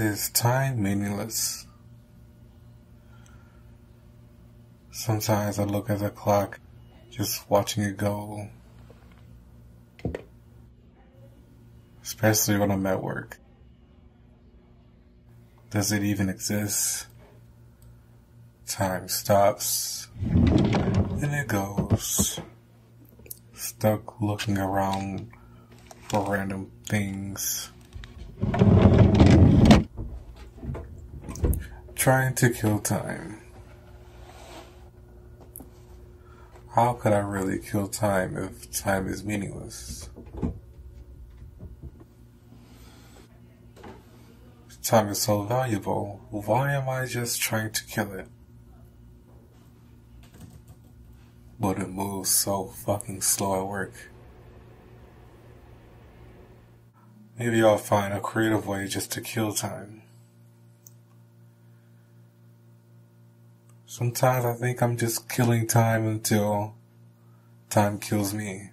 Is time meaningless? Sometimes I look at the clock, just watching it go. Especially when I'm at work. Does it even exist? Time stops, and it goes. Stuck looking around for random things. Trying to kill time. How could I really kill time if time is meaningless? Time is so valuable. Why am I just trying to kill it? But it moves so fucking slow at work. Maybe I'll find a creative way just to kill time. Sometimes I think I'm just killing time until time kills me.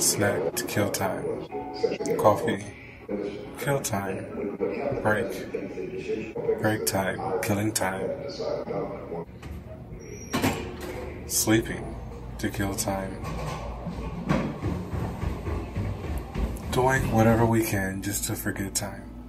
Snack to kill time. Coffee. Kill time. Break. Break time. Killing time. Sleeping to kill time. Doing whatever we can just to forget time.